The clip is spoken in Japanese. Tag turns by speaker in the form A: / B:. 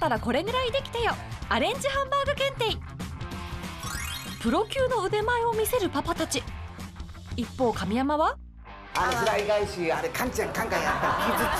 A: ったらこれぐらいできてよ。アレンジハンバーグ検定。プロ級の腕前を見せるパパたち。一方神山は？
B: あのフライ返しあれカンちゃんカンカンやったら傷つく